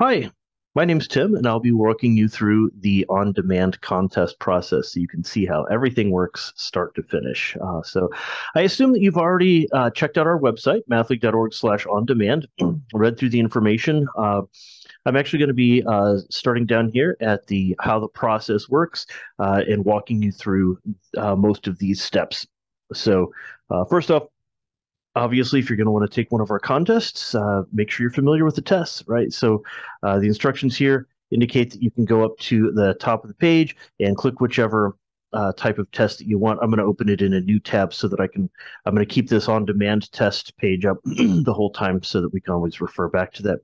Hi, my name's Tim, and I'll be walking you through the on-demand contest process so you can see how everything works start to finish. Uh, so I assume that you've already uh, checked out our website, mathleague.org slash on-demand, read through the information. Uh, I'm actually going to be uh, starting down here at the how the process works uh, and walking you through uh, most of these steps. So first off, obviously, if you're going to want to take one of our contests, uh, make sure you're familiar with the tests, right? So uh, the instructions here indicate that you can go up to the top of the page and click whichever uh, type of test that you want. I'm going to open it in a new tab so that I can, I'm going to keep this on demand test page up the whole time so that we can always refer back to that.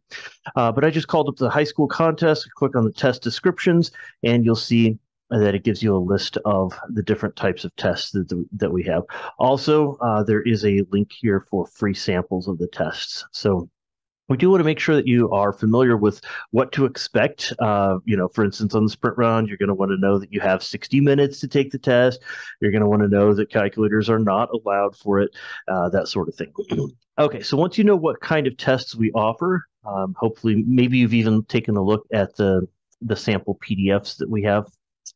Uh, but I just called up the high school contest, click on the test descriptions, and you'll see that it gives you a list of the different types of tests that, that we have. Also, uh, there is a link here for free samples of the tests. So we do want to make sure that you are familiar with what to expect. Uh, you know, for instance, on the sprint round, you're going to want to know that you have 60 minutes to take the test. You're going to want to know that calculators are not allowed for it, uh, that sort of thing. okay, so once you know what kind of tests we offer, um, hopefully, maybe you've even taken a look at the the sample PDFs that we have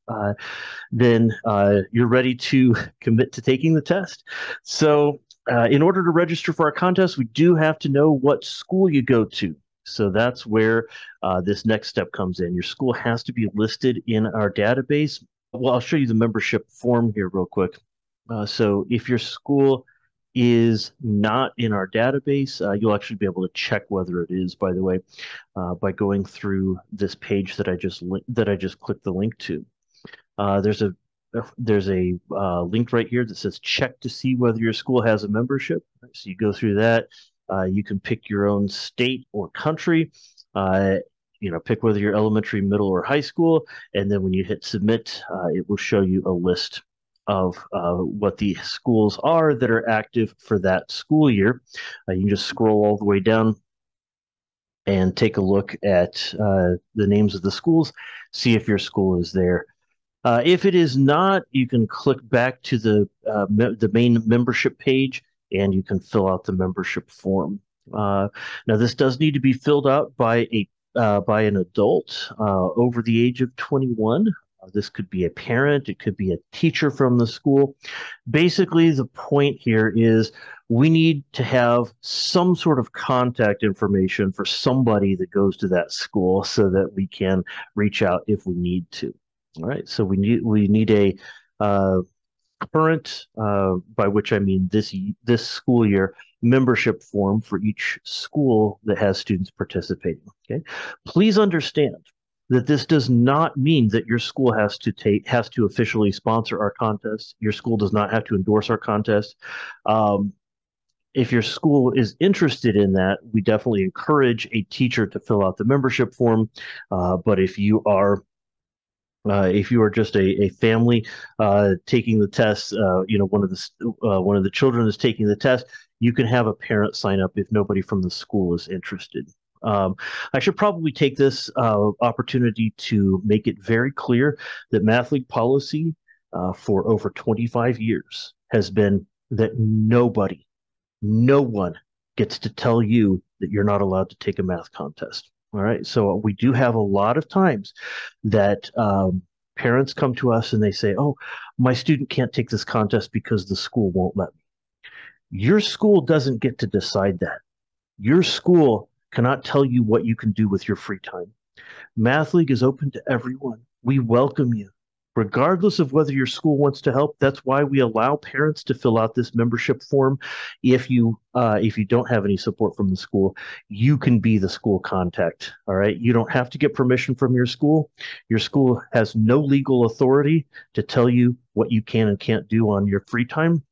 uh, then uh, you're ready to commit to taking the test. So, uh, in order to register for our contest, we do have to know what school you go to. So that's where uh, this next step comes in. Your school has to be listed in our database. Well, I'll show you the membership form here real quick. Uh, so if your school is not in our database, uh, you'll actually be able to check whether it is, by the way, uh, by going through this page that I just that I just clicked the link to. Uh, there's a there's a uh, link right here that says check to see whether your school has a membership. So you go through that. Uh, you can pick your own state or country. Uh, you know, pick whether you're elementary, middle, or high school, and then when you hit submit, uh, it will show you a list of what the schools are that are active for that school year. you can just scroll all the way down and take a look at the names of the schools, see if your school is there. Uh, if it is not, you can click back to the uh, the main membership page and you can fill out the membership form. Uh, now, this does need to be filled out by a uh, by an adult uh, over the age of 21. Uh, this could be a parent, it could be a teacher from the school. Basically, the point here is we need to have some sort of contact information for somebody that goes to that school so that we can reach out if we need to. All right, so we need we need a uh, current, uh, by which I mean this this school year, membership form for each school that has students participating. Okay, please understand that this does not mean that your school has to take has to officially sponsor our contest. Your school does not have to endorse our contest. Um, if your school is interested in that, we definitely encourage a teacher to fill out the membership form. Uh, but if you are uh, if you are just a, a family uh, taking the test, uh, you know one of the uh, one of the children is taking the test. You can have a parent sign up if nobody from the school is interested. Um, I should probably take this uh, opportunity to make it very clear that Math League policy for over 25 years has been that nobody, no one gets to tell you that you're not allowed to take a math contest. All right. So we do have a lot of times that um, parents come to us and they say, oh, my student can't take this contest because the school won't let me. Your school doesn't get to decide that. Your school cannot tell you what you can do with your free time. Math League is open to everyone. We welcome you regardless of whether your school wants to help. That's why we allow parents to fill out this membership form. If you uh, if you don't have any support from the school, you can be the school contact. All right, you don't have to get permission from your school. Your school has no legal authority to tell you what you can and can't do on your free time.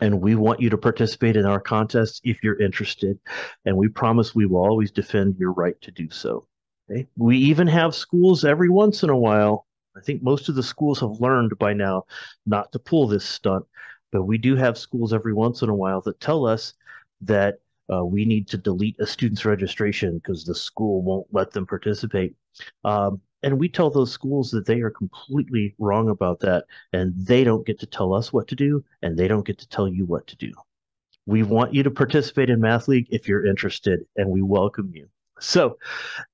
And we want you to participate in our contest if you're interested. And we promise we will always defend your right to do so. Okay? We even have schools every once in a while I think most of the schools have learned by now not to pull this stunt, but we do have schools every once in a while that tell us that uh, we need to delete a student's registration because the school won't let them participate. Um, and we tell those schools that they are completely wrong about that, and they don't get to tell us what to do, and they don't get to tell you what to do. We want you to participate in Math League if you're interested, and we welcome you. So,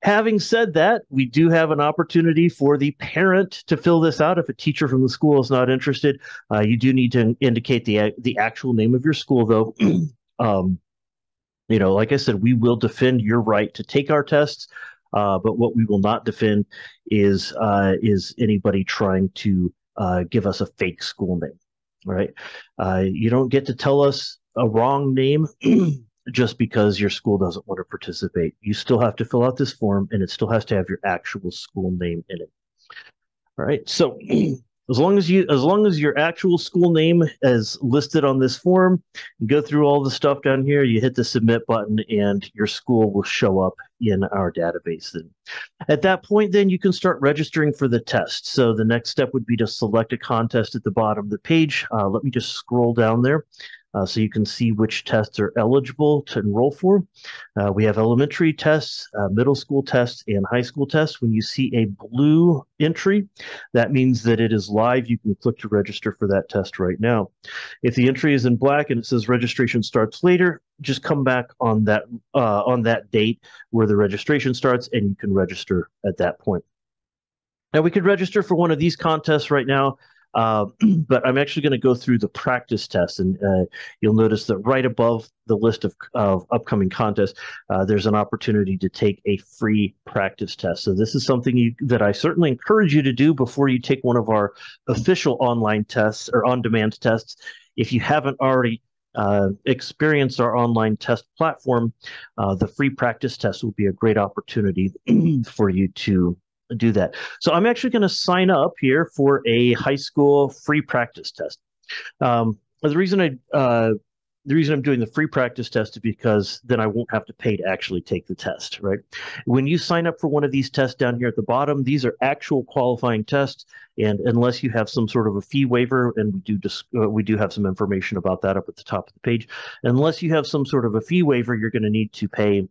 having said that, we do have an opportunity for the parent to fill this out. If a teacher from the school is not interested, uh, you do need to indicate the the actual name of your school, though. um, you know, like I said, we will defend your right to take our tests, uh, but what we will not defend is uh, is anybody trying to uh, give us a fake school name. Right? Uh, you don't get to tell us a wrong name just because your school doesn't want to participate. You still have to fill out this form, and it still has to have your actual school name in it. All right. So as long as you as long as your actual school name is listed on this form go through all the stuff down here you hit the submit button and your school will show up in our database then at that point then you can start registering for the test so the next step would be to select a contest at the bottom of the page uh, let me just scroll down there uh, so you can see which tests are eligible to enroll for. Uh, we have elementary tests, uh, middle school tests, and high school tests. When you see a blue entry, that means that it is live. You can click to register for that test right now. If the entry is in black and it says registration starts later, just come back on that uh, on that date where the registration starts, and you can register at that point. Now we could register for one of these contests right now. Uh, but I'm actually going to go through the practice test, and uh, you'll notice that right above the list of, of upcoming contests, uh, there's an opportunity to take a free practice test. So this is something you, that I certainly encourage you to do before you take one of our official online tests or on-demand tests. If you haven't already uh, experienced our online test platform, uh, the free practice test will be a great opportunity for you to do that. So I'm actually going to sign up here for a high school free practice test. Um, the reason I uh, the reason I'm doing the free practice test is because then I won't have to pay to actually take the test, right? When you sign up for one of these tests down here at the bottom, these are actual qualifying tests, and unless you have some sort of a fee waiver, and we do dis- uh, we do have some information about that up at the top of the page, unless you have some sort of a fee waiver, you're going to need to pay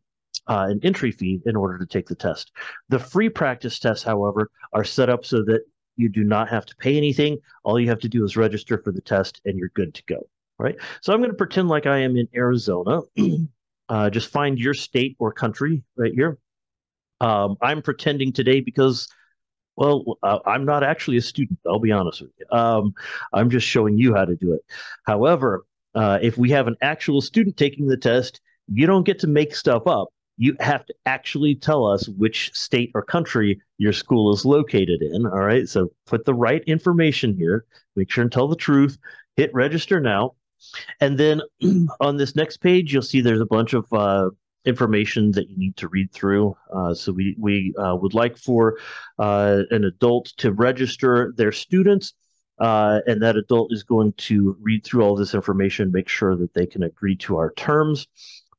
uh, an entry fee in order to take the test. The free practice tests, however, are set up so that you do not have to pay anything. All you have to do is register for the test and you're good to go. Right. So I'm going to pretend like I am in Arizona. uh, just find your state or country right here. Um, I'm pretending today because, well, uh, I'm not actually a student. I'll be honest with you. Um, I'm just showing you how to do it. However, uh, if we have an actual student taking the test, you don't get to make stuff up you have to actually tell us which state or country your school is located in. All right. So put the right information here, make sure and tell the truth, hit register now. And then on this next page, you'll see there's a bunch of uh, information that you need to read through. Uh, so we, we uh, would like for uh, an adult to register their students. Uh, and that adult is going to read through all this information, make sure that they can agree to our terms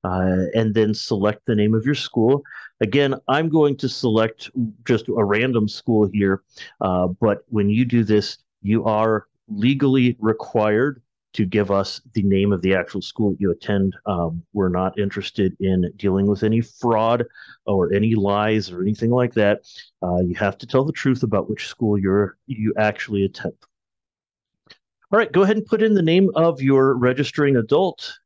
uh, and then select the name of your school. Again, I'm going to select just a random school here, uh, but when you do this, you are legally required to give us the name of the actual school you attend. Um, we're not interested in dealing with any fraud or any lies or anything like that. Uh, you have to tell the truth about which school you're you actually attend. All right, go ahead and put in the name of your registering adult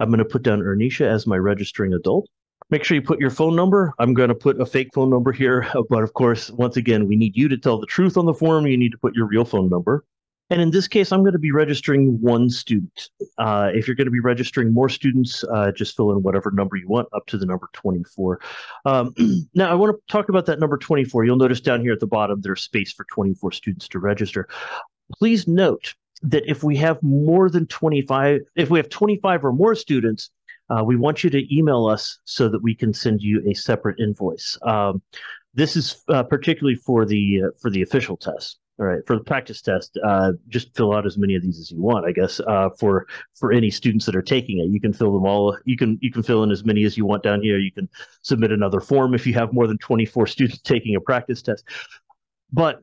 I'm going to put down Ernisha as my registering adult. Make sure you put your phone number. I'm going to put a fake phone number here. But of course, once again, we need you to tell the truth on the form. You need to put your real phone number. And in this case, I'm going to be registering one student. Uh, if you're going to be registering more students, uh, just fill in whatever number you want up to the number 24. Um, now, I want to talk about that number 24. You'll notice down here at the bottom, there's space for 24 students to register. Please note that if we have more than 25, if we have 25 or more students, uh, we want you to email us so that we can send you a separate invoice. Um, this is uh, particularly for the uh, for the official test. All right, for the practice test, uh, just fill out as many of these as you want. I guess uh, for for any students that are taking it, you can fill them all. You can you can fill in as many as you want down here. You can submit another form if you have more than 24 students taking a practice test. But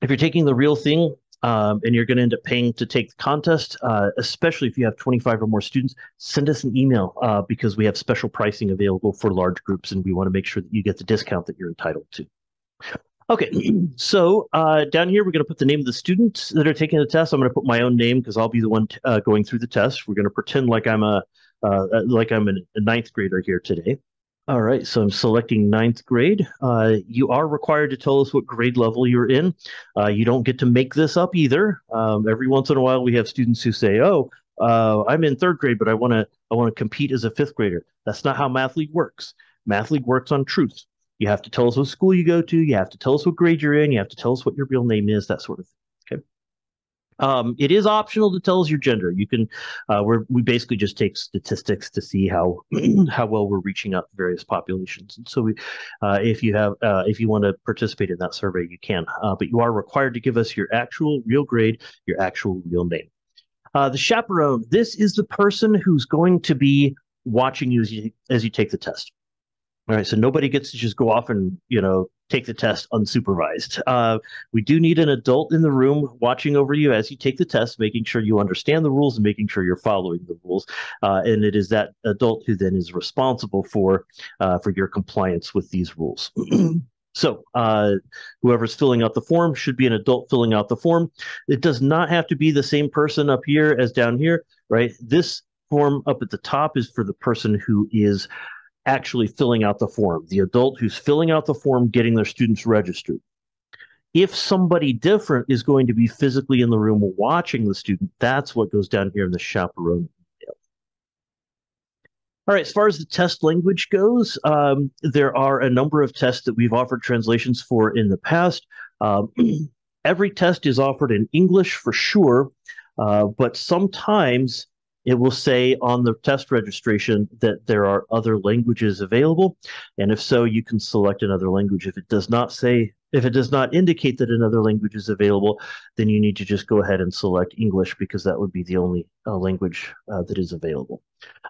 if you're taking the real thing, um, and you're going to end up paying to take the contest, uh, especially if you have 25 or more students, send us an email uh, because we have special pricing available for large groups and we want to make sure that you get the discount that you're entitled to. Okay, so uh, down here, we're going to put the name of the students that are taking the test. I'm going to put my own name because I'll be the one uh, going through the test. We're going to pretend like I'm a uh, like I'm a ninth grader here today. All right, so I'm selecting ninth grade. Uh, you are required to tell us what grade level you're in. Uh, you don't get to make this up either. Um, every once in a while, we have students who say, "Oh, uh, I'm in third grade, but I want to I want to compete as a fifth grader." That's not how Math League works. Math League works on truth. You have to tell us what school you go to. You have to tell us what grade you're in. You have to tell us what your real name is. That sort of thing. Um, it is optional to tell us your gender. You can, uh, we basically just take statistics to see how how well we're reaching out to various populations. And so, we, uh, if you have, uh, if you want to participate in that survey, you can. Uh, but you are required to give us your actual real grade, your actual real name. Uh, the chaperone. This is the person who's going to be watching you as you as you take the test. All right, so nobody gets to just go off and you know take the test unsupervised. Uh, we do need an adult in the room watching over you as you take the test, making sure you understand the rules and making sure you're following the rules. Uh, and it is that adult who then is responsible for uh, for your compliance with these rules. So, uh, whoever's filling out the form should be an adult filling out the form. It does not have to be the same person up here as down here, right? This form up at the top is for the person who is actually filling out the form, the adult who's filling out the form, getting their students registered. If somebody different is going to be physically in the room watching the student, that's what goes down here in the chaperone. All right, as far as the test language goes, um, there are a number of tests that we've offered translations for in the past. Um, every test is offered in English for sure, uh, but sometimes it will say on the test registration that there are other languages available. And if so, you can select another language. If it does not say, if it does not indicate that another language is available, then you need to just go ahead and select English because that would be the only uh, language uh, that is available.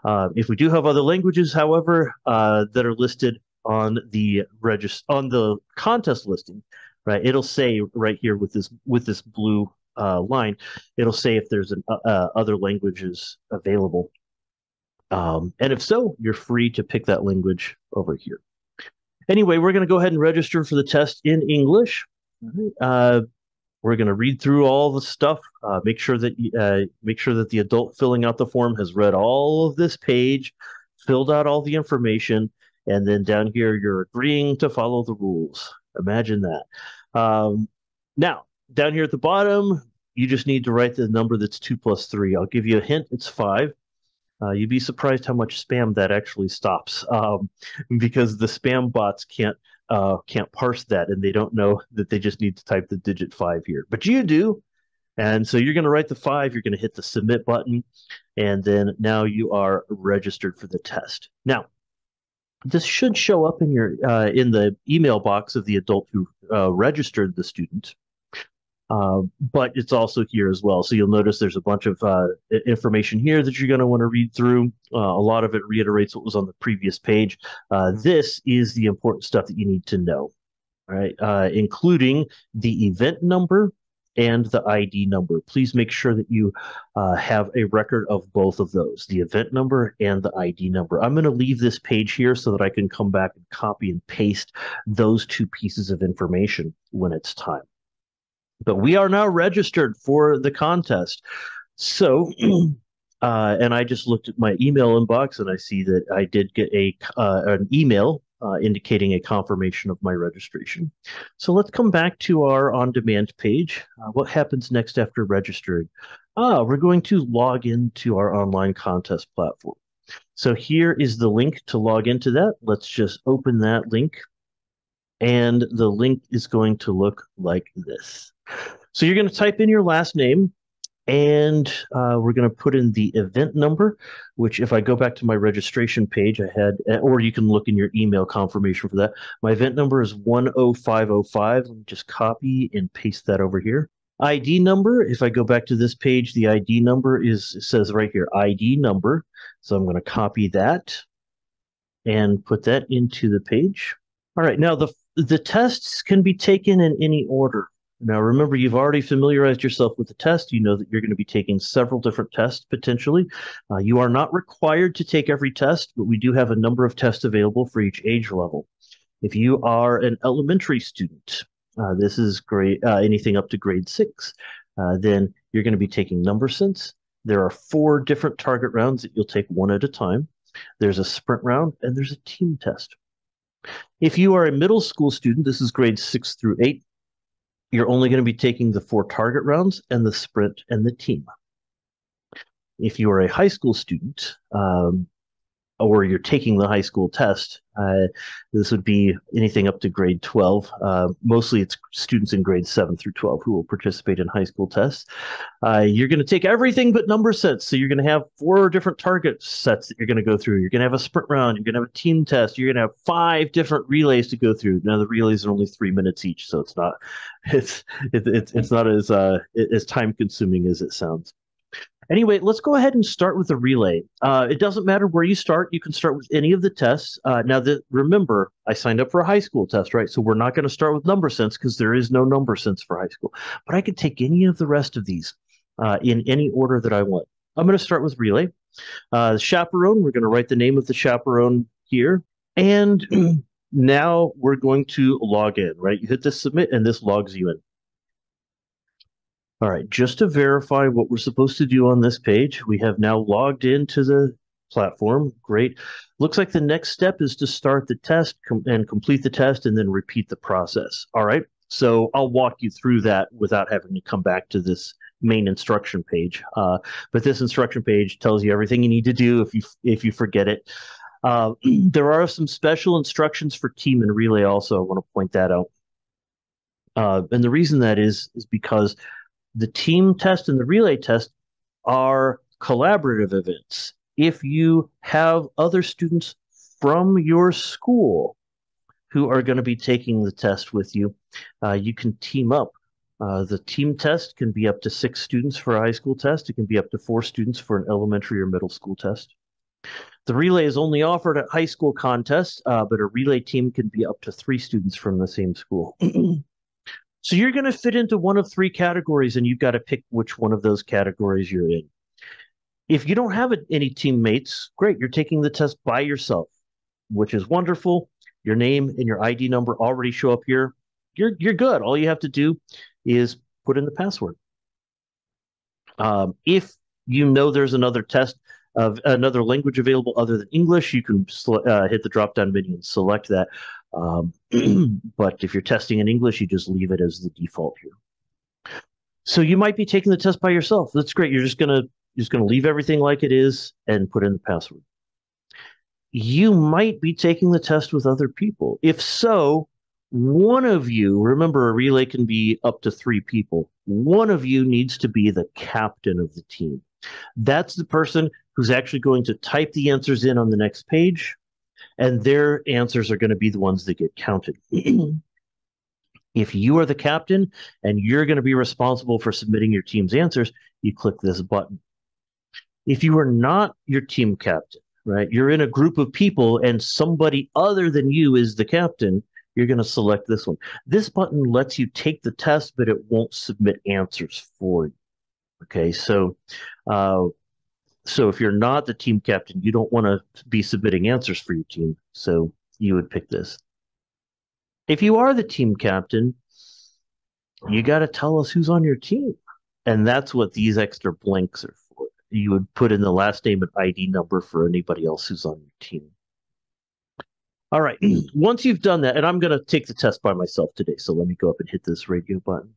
Uh, if we do have other languages, however, uh, that are listed on the regist on the contest listing, right, it'll say right here with this with this blue uh, line, it'll say if there's an, uh, uh, other languages available. Um, and if so, you're free to pick that language over here. Anyway, we're going to go ahead and register for the test in English. Uh, we're going to read through all the stuff. Uh, make sure that uh, make sure that the adult filling out the form has read all of this page, filled out all the information, and then down here you're agreeing to follow the rules. Imagine that. Um, now, down here at the bottom, you just need to write the number that's two plus three. I'll give you a hint. It's five. Uh, you'd be surprised how much spam that actually stops um, because the spam bots can't uh, can't parse that and they don't know that they just need to type the digit five here. But you do. And so you're going to write the five, you're going to hit the submit button, and then now you are registered for the test. Now, this should show up in your uh, in the email box of the adult who uh, registered the student. Uh, but it's also here as well. So you'll notice there's a bunch of uh, information here that you're going to want to read through. Uh, a lot of it reiterates what was on the previous page. Uh, this is the important stuff that you need to know, right? Uh, including the event number and the ID number. Please make sure that you have a record of both of those, the event number and the ID number. I'm going to leave this page here so that I can come back and copy and paste those two pieces of information when it's time. But we are now registered for the contest. So, uh, and I just looked at my email inbox and I see that I did get a uh, an email uh, indicating a confirmation of my registration. So let's come back to our on-demand page. Uh, what happens next after registering? Ah, we're going to log into our online contest platform. So here is the link to log into that. Let's just open that link. And the link is going to look like this. So you're going to type in your last name and uh, we're going to put in the event number, which if I go back to my registration page, I had, or you can look in your email confirmation for that. My event number is 10505. Let me just copy and paste that over here. ID number, if I go back to this page, the ID number is, says right here, ID number. So I'm going to copy that and put that into the page. All right, now the, the tests can be taken in any order. Now, remember, you've already familiarized yourself with the test. You know that you're going to be taking several different tests potentially. Uh, you are not required to take every test, but we do have a number of tests available for each age level. If you are an elementary student, uh, this is grade uh, anything up to grade six, uh, then you're going to be taking number sense. There are four different target rounds that you'll take one at a time. there's a sprint round, and there's a team test. If you are a middle school student, this is grades six through eight, you're only going to be taking the four target rounds and the sprint and the team. If you are a high school student, um, or you're taking the high school test, uh, this would be anything up to grade 12. Uh, mostly it's students in grades 7 through 12 who will participate in high school tests. Uh, you're going to take everything but number sense. So you're going to have four different target sets that you're going to go through. You're going to have a sprint round. You're going to have a team test. You're going to have five different relays to go through. Now the relays are only three minutes each, so it's not it's it, it's it's not as uh, as time consuming as it sounds. Anyway, let's go ahead and start with the relay. Uh, it doesn't matter where you start. You can start with any of the tests. Uh, now, that remember, I signed up for a high school test, right? So we're not going to start with number sense because there is no number sense for high school. But I can take any of the rest of these uh, in any order that I want. I'm going to start with relay. Uh, the chaperone, we're going to write the name of the chaperone here. And now we're going to log in, right? You hit the submit and this logs you in. All right, just to verify what we're supposed to do on this page, we have now logged into the platform. Great. Looks like the next step is to start the test com and complete the test and then repeat the process. All right, so I'll walk you through that without having to come back to this main instruction page. Uh, but this instruction page tells you everything you need to do if you if you forget it. Uh, there are some special instructions for team and relay also. I want to point that out. Uh, and the reason that is is because the team test and the relay test are collaborative events. If you have other students from your school who are going to be taking the test with you, uh, you can team up. Uh, the team test can be up to six students for a high school test. It can be up to four students for an elementary or middle school test. The relay is only offered at high school contests, uh, but a relay team can be up to three students from the same school. So you're going to fit into one of three categories, and you've got to pick which one of those categories you're in. If you don't have any teammates, great, you're taking the test by yourself, which is wonderful. Your name and your ID number already show up here. You're you're good. All you have to do is put in the password. Um, if you know there's another test of another language available other than English, you can uh, hit the drop down menu and select that. Um, but if you're testing in English, you just leave it as the default here. So you might be taking the test by yourself. That's great. You're just gonna you're just gonna leave everything like it is and put in the password. You might be taking the test with other people. If so, one of you, remember a relay can be up to three people. One of you needs to be the captain of the team. That's the person who's actually going to type the answers in on the next page and their answers are going to be the ones that get counted. if you are the captain and you're going to be responsible for submitting your team's answers, you click this button. If you are not your team captain, right, you're in a group of people and somebody other than you is the captain, you're going to select this one. This button lets you take the test, but it won't submit answers for you. Okay, so uh, so if you're not the team captain, you don't want to be submitting answers for your team. So you would pick this. If you are the team captain, you got to tell us who's on your team. And that's what these extra blanks are for. You would put in the last name and ID number for anybody else who's on your team. All right. Once you've done that, and I'm going to take the test by myself today. So let me go up and hit this radio button.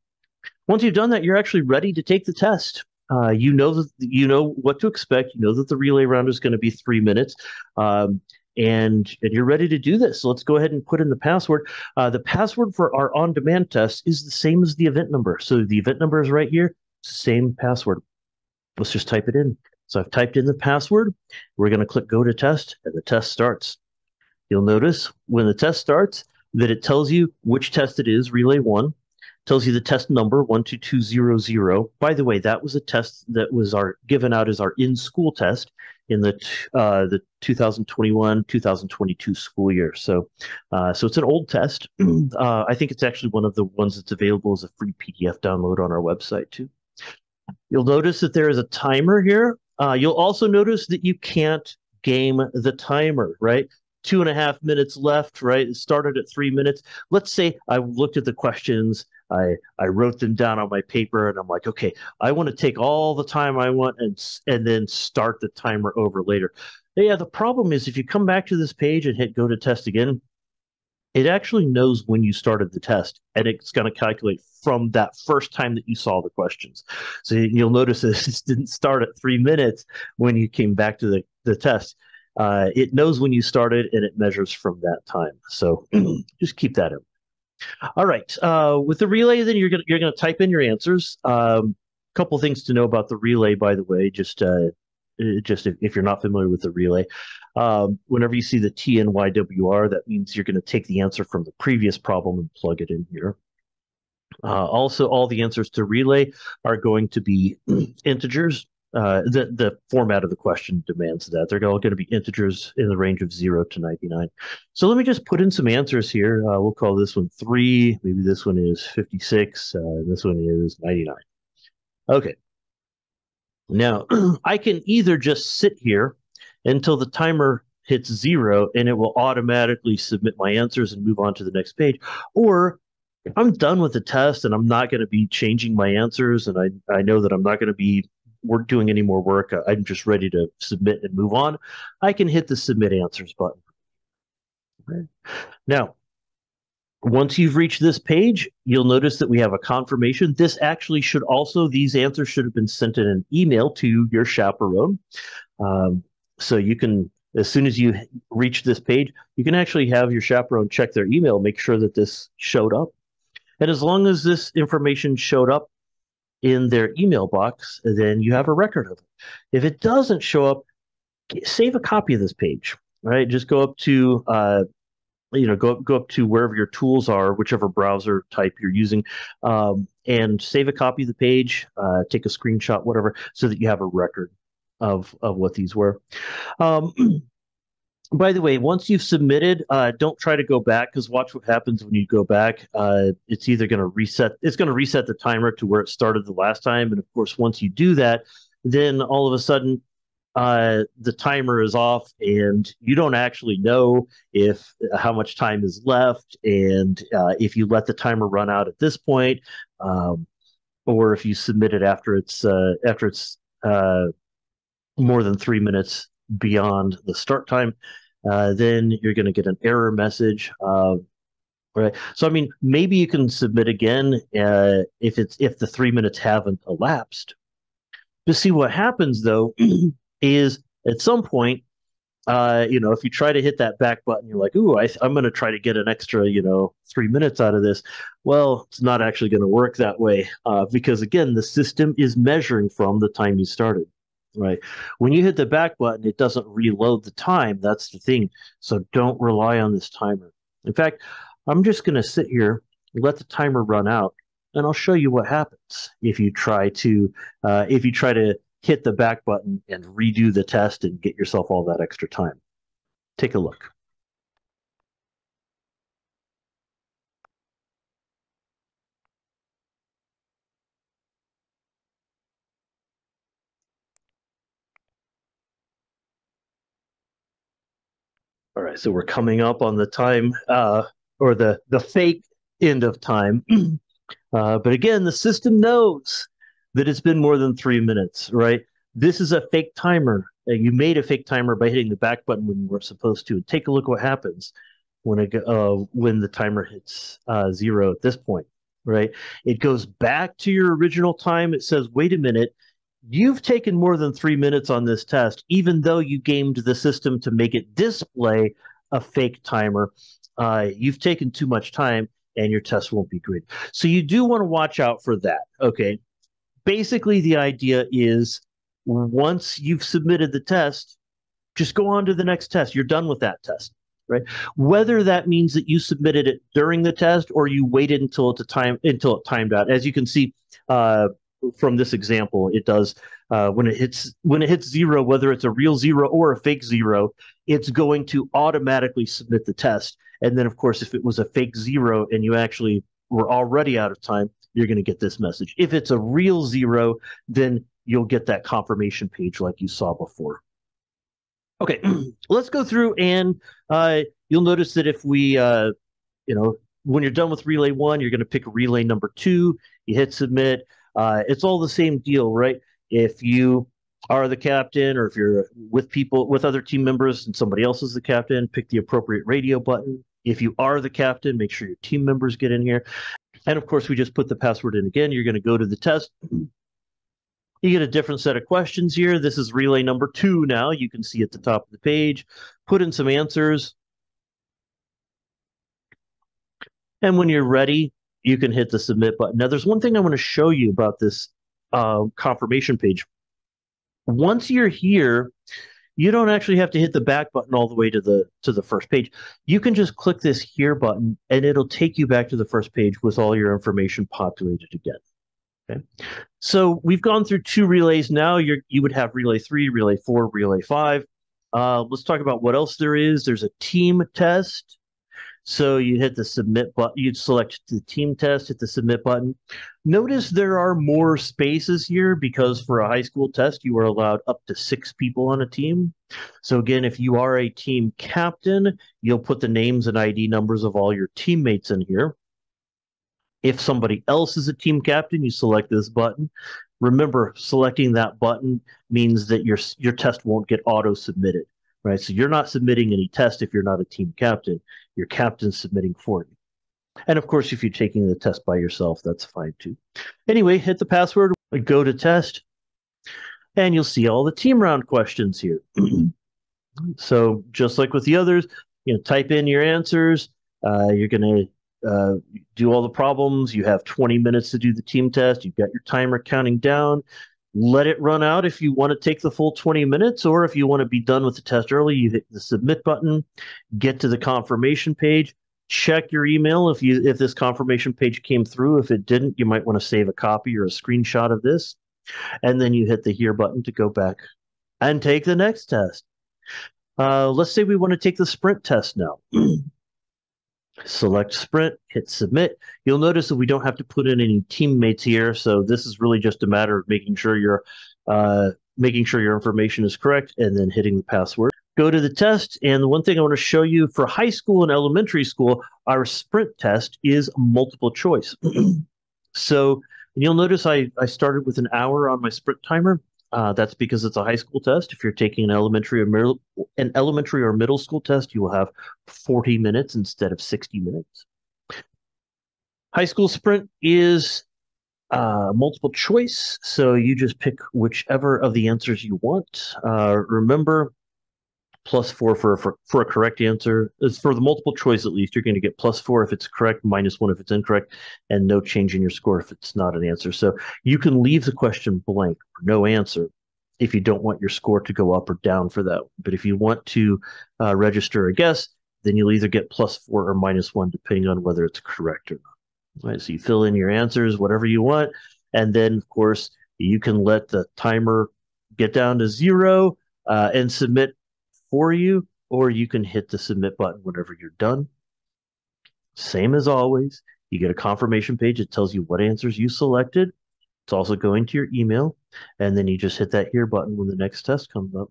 Once you've done that, you're actually ready to take the test. Uh, you know that you know what to expect. You know that the relay round is going to be three minutes, um, and and you're ready to do this. So let's go ahead and put in the password. Uh, the password for our on-demand test is the same as the event number. So the event number is right here. Same password. Let's just type it in. So I've typed in the password. We're going to click Go to Test, and the test starts. You'll notice when the test starts that it tells you which test it is, Relay One tells you the test number 12200. By the way, that was a test that was our given out as our in-school test in the uh, the 2021-2022 school year. So, uh, so it's an old test. uh, I think it's actually one of the ones that's available as a free PDF download on our website too. You'll notice that there is a timer here. Uh, you'll also notice that you can't game the timer, right? Two and a half minutes left, right? It started at three minutes. Let's say I looked at the questions I I wrote them down on my paper, and I'm like, okay, I want to take all the time I want and and then start the timer over later. Yeah, the problem is if you come back to this page and hit go to test again, it actually knows when you started the test and it's going to calculate from that first time that you saw the questions. So you'll notice this didn't start at three minutes when you came back to the, the test. Uh, it knows when you started and it measures from that time. So just keep that in. All right. Uh, with the relay, then you're gonna you're gonna type in your answers. A um, couple things to know about the relay, by the way. Just uh, uh, just if, if, you're not familiar with the relay, um, whenever you see the TNYWR, that means you're going to take the answer from the previous problem and plug it in here. Uh, also, all the answers to relay are going to be integers. Uh, the, the format of the question demands that. They're all going to be integers in the range of 0 to 99. So let me just put in some answers here. Uh, we'll call this one 3. Maybe this one is 56. Uh, this one is 99. Okay. Now, I can either just sit here until the timer hits zero and it will automatically submit my answers and move on to the next page, or I'm done with the test and I'm not going to be changing my answers and I, I know that I'm not going to be work, doing any more work. I'm just ready to submit and move on. I can hit the submit answers button. Okay. Now, once you've reached this page, you'll notice that we have a confirmation. This actually should also, these answers should have been sent in an email to your chaperone. Um, so you can, as soon as you reach this page, you can actually have your chaperone check their email, make sure that this showed up. And as long as this information showed up in their email box, then you have a record of it. If it doesn't show up, save a copy of this page, right? Just go up to uh, you know go go up to wherever your tools are whichever browser type you're using um, and save a copy of the page uh, take a screenshot whatever so that you have a record of of what these were um, by the way once you've submitted uh, don't try to go back because watch what happens when you go back. Uh, it's either going to reset it's going to reset the timer to where it started the last time and of course once you do that then all of a sudden uh, the timer is off and you don't actually know if how much time is left and uh, if you let the timer run out at this point um, or if you submit it after it's uh, after it's uh, more than three minutes beyond the start time uh, then you're going to get an error message right? So i mean maybe you can submit again uh, if it's if the three minutes haven't elapsed. To see what happens though is at some point, uh, you know, if you try to hit that back button, you're like, ooh, I, am going to try to get an extra, you know, three minutes out of this. Well, it's not actually going to work that way uh, because, again, the system is measuring from the time you started, right? When you hit the back button, it doesn't reload the time. That's the thing. So don't rely on this timer. In fact, I'm just going to sit here, let the timer run out, and I'll show you what happens if you try to, uh, if you try to hit the back button and redo the test and get yourself all that extra time. Take a look. So we're coming up on the time uh, or the the fake end of time. uh, but again, the system knows that it's been more than three minutes, right? This is a fake timer. You made a fake timer by hitting the back button when you weren't supposed to. Take a look what happens when it uh, when the timer hits uh, zero at this point, right? It goes back to your original time. It says, "Wait a minute." You've taken more than three minutes on this test, even though you gamed the system to make it display a fake timer. Uh, you've taken too much time and your test won't be great. So you do want to watch out for that. Okay basically the idea is once you've submitted the test, just go on to the next test. You're done with that test, right? Whether that means that you submitted it during the test or you waited until it's a time until it timed out. As you can see uh, from this example, it does uh, when it hits when it hits zero, whether it's a real zero or a fake zero, it's going to automatically submit the test. And then, of course, if it was a fake zero and you actually were already out of time, you're going to get this message. If it's a real zero, then you'll get that confirmation page like you saw before. Okay, let's go through and uh, you'll notice that if we, uh, you know, when you're done with relay one, you're going to pick relay number two. You hit submit. Uh, it's all the same deal, right? If you are the captain or if you're with people with other team members and somebody else is the captain, pick the appropriate radio button. If you are the captain, make sure your team members get in here. And of course, we just put the password in again. You're going to go to the test. You get a different set of questions here. This is relay number two now. You can see at the top of the page. Put in some answers. And when you're ready, you can hit the submit button. Now, there's one thing I want to show you about this uh, confirmation page. Once you're here, you don't actually have to hit the back button all the way to the to the first page. You can just click this here button, and it'll take you back to the first page with all your information populated again. Okay, so we've gone through two relays now. You you would have relay three, relay four, relay five. Uh, let's talk about what else there is. There's a team test. So you hit the submit button, you'd select the team test, hit the submit button. Notice there are more spaces here because for a high school test, you are allowed up to six people on a team. So again, if you are a team captain, you'll put the names and ID numbers of all your teammates in here. If somebody else is a team captain, you select this button. Remember, selecting that button means that your your test won't get auto submitted right? So you're not submitting any test if you're not a team captain. Your captain's submitting for you. And of course, if you're taking the test by yourself, that's fine too. Anyway, hit the password, go to test, and you'll see all the team round questions here. so just like with the others, you know, type in your answers. Uh, you're going to uh, do all the problems. You have 20 minutes to do the team test. You've got your timer counting down let it run out if you want to take the full 20 minutes, or if you want to be done with the test early, you hit the submit button, get to the confirmation page, check your email if you if this confirmation page came through. If it didn't, you might want to save a copy or a screenshot of this. And then you hit the here button to go back and take the next test. Uh, let's say we want to take the sprint test now. select sprint, hit submit. You'll notice that we don't have to put in any teammates here. So this is really just a matter of making sure you're uh, making sure your information is correct and then hitting the password. Go to the test. And the one thing I want to show you for high school and elementary school, our sprint test is multiple choice. so you'll notice I, I started with an hour on my sprint timer. Uh, that's because it's a high school test. If you're taking an elementary or middle, an elementary or middle school test, you will have 40 minutes instead of 60 minutes. High school sprint is uh, multiple choice, so you just pick whichever of the answers you want. Uh, remember, plus four for, for for a correct answer. It's for the multiple choice at least. You're going to get plus four if it's correct, minus one if it's incorrect, and no change in your score if it's not an answer. So you can leave the question blank, no answer, if you don't want your score to go up or down for that. But if you want to uh, register a guess, then you'll either get plus four or minus one depending on whether it's correct or not. Right, so you fill in your answers, whatever you want, and then of course you can let the timer get down to zero uh, and submit for you, or you can hit the submit button whenever you're done. Same as always, you get a confirmation page that tells you what answers you selected. It's also going to your email, and then you just hit that here button when the next test comes up.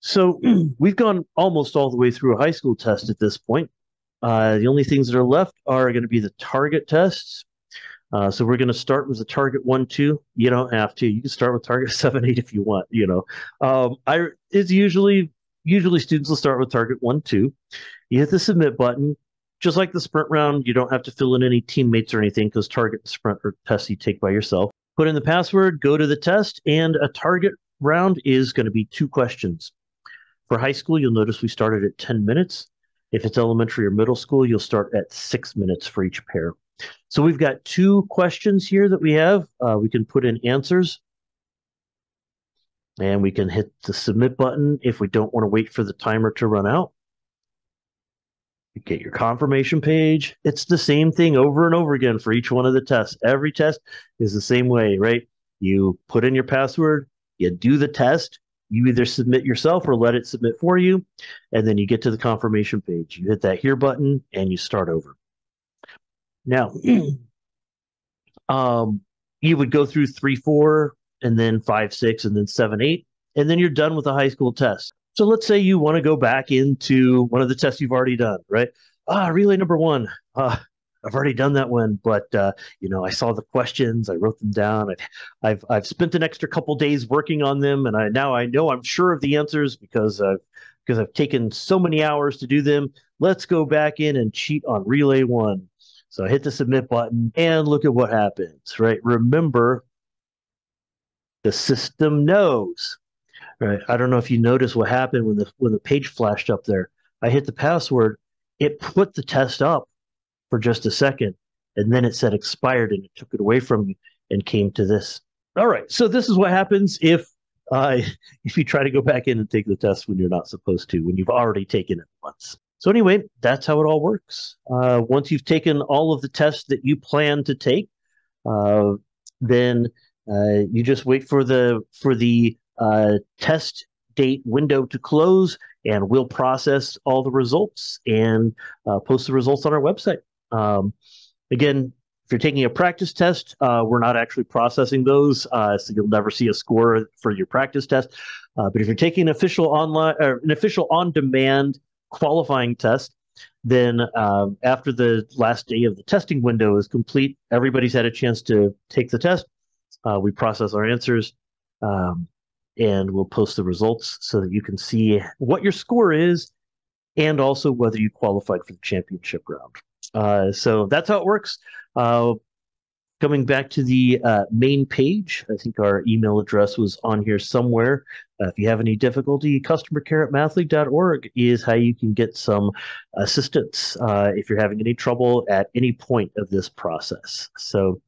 So we've gone almost all the way through a high school test at this point. Uh, the only things that are left are going to be the target tests. Uh, so we're going to start with the target one, two. You don't have to. You can start with target seven, eight if you want. You know, um, I it's usually usually students will start with target one, two. You hit the submit button. Just like the sprint round, you don't have to fill in any teammates or anything because target sprint are tests you take by yourself. Put in the password, go to the test, and a target round is going to be two questions. For high school, you'll notice we started at 10 minutes. If it's elementary or middle school, you'll start at six minutes for each pair. So we've got two questions here that we have. Uh, we can put in answers. And we can hit the submit button if we don't want to wait for the timer to run out. You get your confirmation page. It's the same thing over and over again for each one of the tests. Every test is the same way, right? You put in your password, you do the test, you either submit yourself or let it submit for you, and then you get to the confirmation page. You hit that here button and you start over. Now, um, you would go through three, four, and then five, six, and then seven, eight, and then you're done with the high school test. So let's say you want to go back into one of the tests you've already done, right? Ah, relay number one. Uh, I've already done that one, but uh, you know, I saw the questions, I wrote them down. I've, I've I've spent an extra couple days working on them, and I now I know I'm sure of the answers because I've because I've taken so many hours to do them. Let's go back in and cheat on relay one. So I hit the submit button and look at what happens. Right, remember, the system knows. Right, I don't know if you noticed what happened when the when the page flashed up there. I hit the password, it put the test up for just a second, and then it said expired and it took it away from you and came to this. All right, so this is what happens if uh, if you try to go back in and take the test when you're not supposed to, when you've already taken it once. So anyway, that's how it all works. Uh, once you've taken all of the tests that you plan to take, uh, then uh, you just wait for the for the uh, test date window to close, and we'll process all the results and uh, post the results on our website. Um, again, if you're taking a practice test, uh, we're not actually processing those, so you'll never see a score for your practice test. But if you're taking an official online or an official on-demand qualifying test, then um, after the last day of the testing window is complete, everybody's had a chance to take the test. Uh, we process our answers, um, and we'll post the results so that you can see what your score is, and also whether you qualified for the championship round. Uh, so that's how it works. Uh, coming back to the uh, main page, I think our email address was on here somewhere. Uh, if you have any difficulty, customer care at mathleague.org is how you can get some assistance uh, if you're having any trouble at any point of this process. So,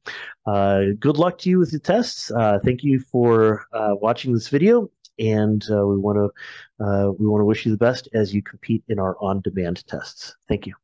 uh, good luck to you with the tests. thank you for watching this video, and we want to we want to wish you the best as you compete in our on-demand tests. Thank you.